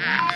Ow.